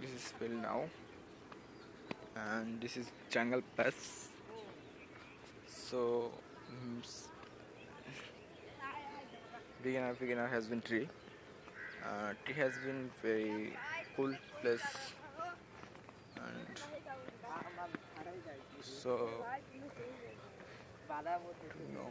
This is filled now, and this is jungle pass. So, mm, beginner beginner has been tree. Uh, tree has been very cool place, and so you know.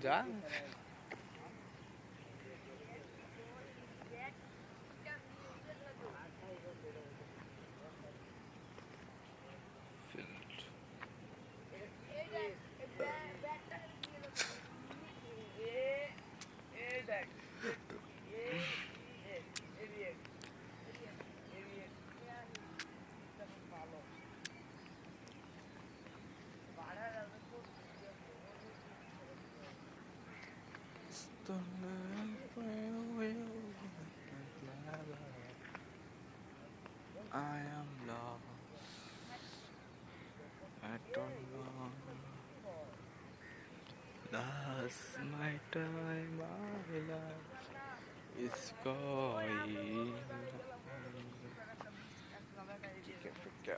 Filled. I will I am lost. I don't know. Lost my time, my life is going. ठीक है फिर क्या